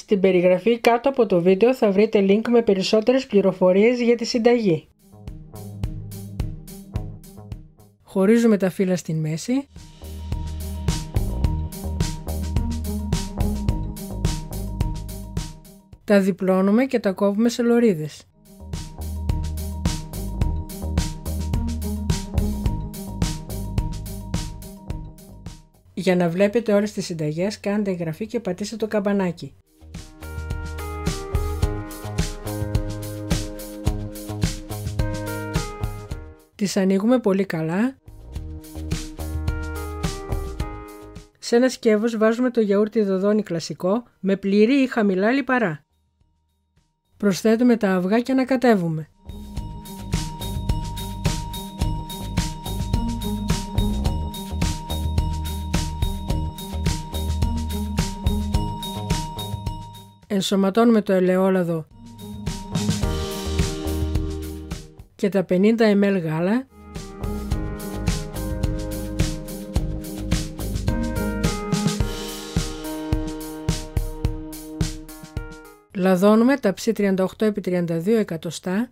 Στην περιγραφή κάτω από το βίντεο θα βρείτε link με περισσότερες πληροφορίες για τη συνταγή. Χωρίζουμε τα φύλλα στην μέση. Τα διπλώνουμε και τα κόβουμε σε λωρίδες. Για να βλέπετε όλες τις συνταγές κάντε εγγραφή και πατήστε το καμπανάκι. Τις ανοίγουμε πολύ καλά. Σε ένα σκεύος βάζουμε το γιαούρτι δοδόνι κλασικό με πλήρη ή χαμηλά λιπαρά. Προσθέτουμε τα αυγά και ανακατεύουμε. Ενσωματώνουμε το ελαιόλαδο και τα 50 ml γάλα. Λαδώνουμε τα ψη 38 επί 32 εκατοστά.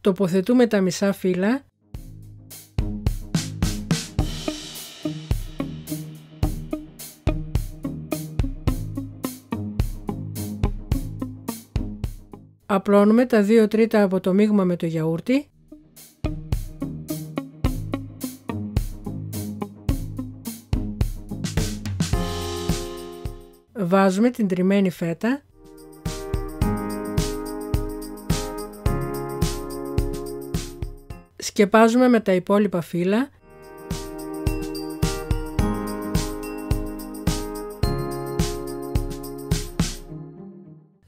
Τοποθετούμε τα μισά φύλλα Απλώνουμε τα 2 τρίτα από το μείγμα με το γιαούρτι. Βάζουμε την τριμμένη φέτα. Σκεπάζουμε με τα υπόλοιπα φύλλα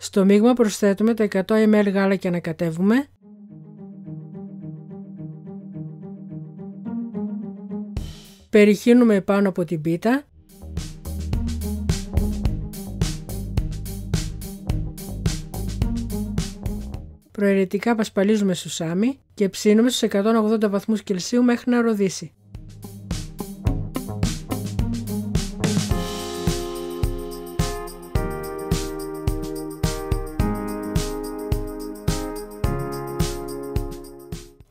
Στο μείγμα προσθέτουμε τα 100 ml γάλα και ανακατεύουμε. Περιχύνουμε επάνω από την πίτα. Προαιρετικά πασπαλίζουμε σουσάμι και ψήνουμε στους 180 βαθμούς Κελσίου μέχρι να ροδίσει.